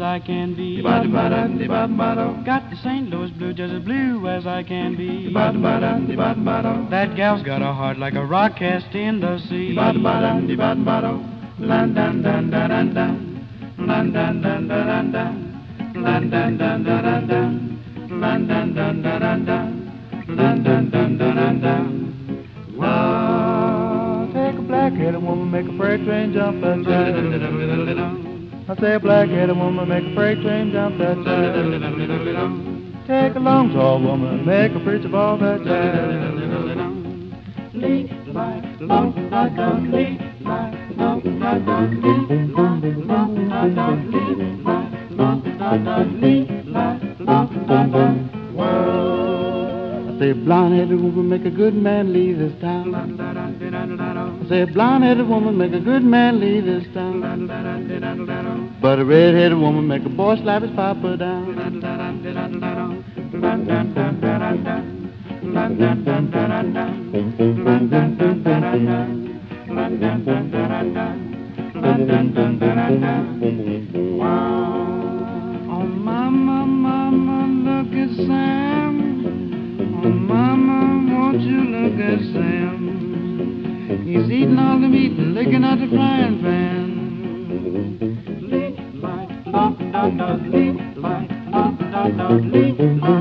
I can be. Got the St. Louis blue just as blue as I can be. That gal's got a heart like a rock cast in the sea. Well, black-headed woman, make a freight train jump that jive. I say a black-headed woman make a freight train jump that jive. Take a long, tall woman, make a preacher ball that jive. Lead like long, like dog, lead like long, like dog, lead like long, like dog, lead like long, like dog, lead Say a blonde-headed woman make a good man leave this town. Say a blonde-headed woman make a good man leave this town. But a red-headed woman make a boy slap his papa down. Oh, mama, mama, look at Sam. Sugar Sam. He's eating all the meat and licking out the frying pan. Lick, like, la, da, da, lick, like, la, da, da, lick, like.